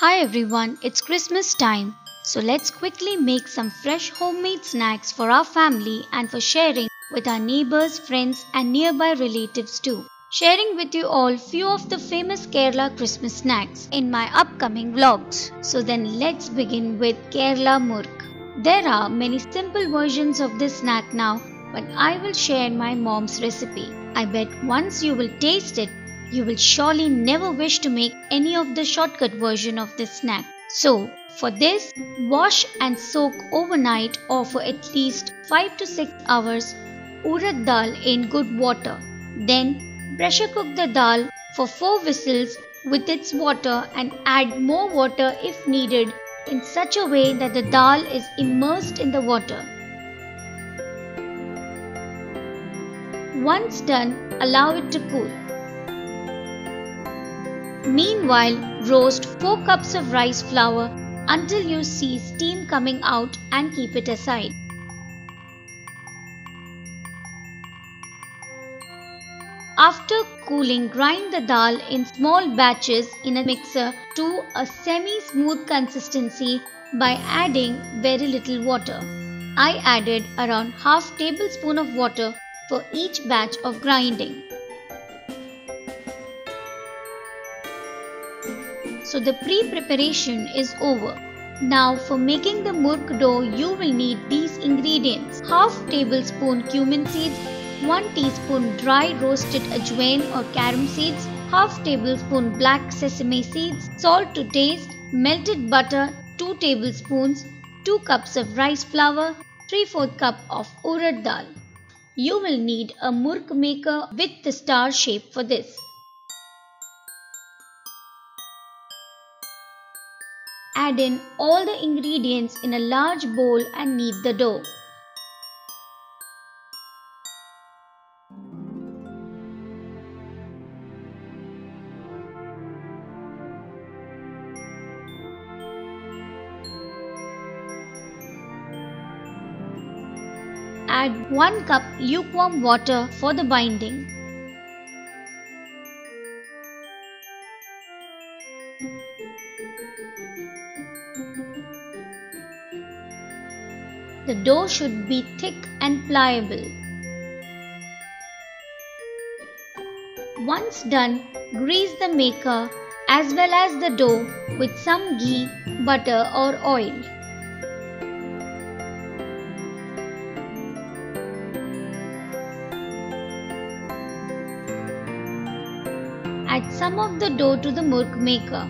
Hi everyone, it's Christmas time. So let's quickly make some fresh homemade snacks for our family and for sharing with our neighbors, friends and nearby relatives too. Sharing with you all few of the famous Kerala Christmas snacks in my upcoming vlogs. So then let's begin with Kerala Murukku. There are many simple versions of this snack now, but I will share my mom's recipe. I bet once you will taste it, you will surely never wish to make any of the shortcut version of this snack. So, for this, wash and soak overnight or for at least 5 to 6 hours urad dal in good water. Then, pressure cook the dal for 4 whistles with its water and add more water if needed in such a way that the dal is immersed in the water. Once done, allow it to cool. Meanwhile, roast 4 cups of rice flour until you see steam coming out and keep it aside. After cooling, grind the dal in small batches in a mixer to a semi-smooth consistency by adding very little water. I added around half tablespoon of water for each batch of grinding. So the pre-preparation is over. Now for making the murukku dough you will need these ingredients. Half tablespoon cumin seeds, 1 teaspoon dry roasted ajwain or carom seeds, half tablespoon black sesame seeds, salt to taste, melted butter 2 tablespoons, 2 cups of rice flour, 3 4 cup of urad dal. You will need a murukku maker with the star shape for this. Add in all the ingredients in a large bowl and knead the dough. Add 1 cup lukewarm water for the binding. The dough should be thick and pliable. Once done, grease the maker as well as the dough with some ghee, butter or oil. Add some of the dough to the murukku maker.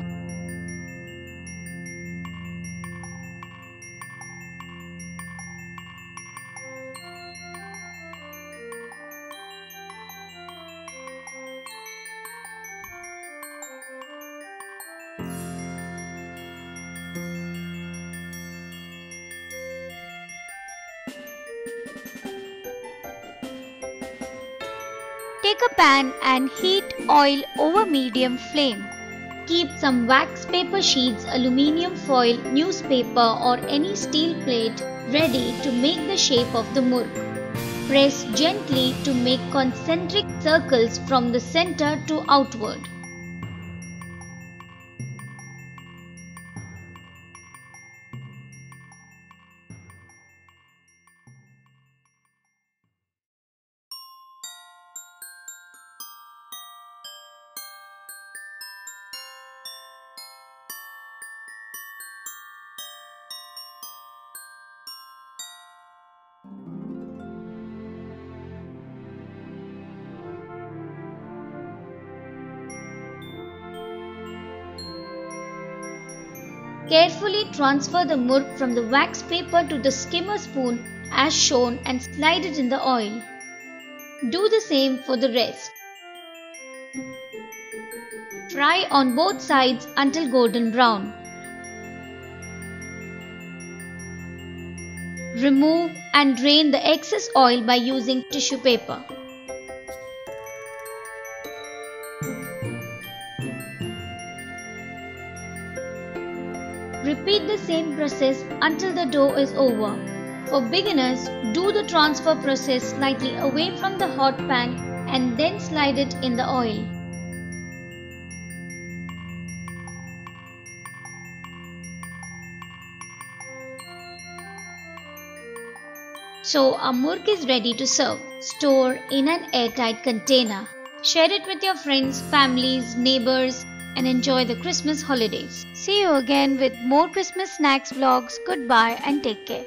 Take a pan and heat oil over medium flame. Keep some wax paper sheets, aluminium foil, newspaper or any steel plate ready to make the shape of the murukku. Press gently to make concentric circles from the center to outward. Carefully transfer the murukku from the wax paper to the skimmer spoon as shown and slide it in the oil. Do the same for the rest. Fry on both sides until golden brown. Remove and drain the excess oil by using tissue paper. Repeat the same process until the dough is over. For beginners, do the transfer process slightly away from the hot pan and then slide it in the oil. So our murukku is ready to serve. Store in an airtight container. Share it with your friends, families, neighbors, and enjoy the Christmas holidays. See you again with more Christmas snacks vlogs. Goodbye and take care.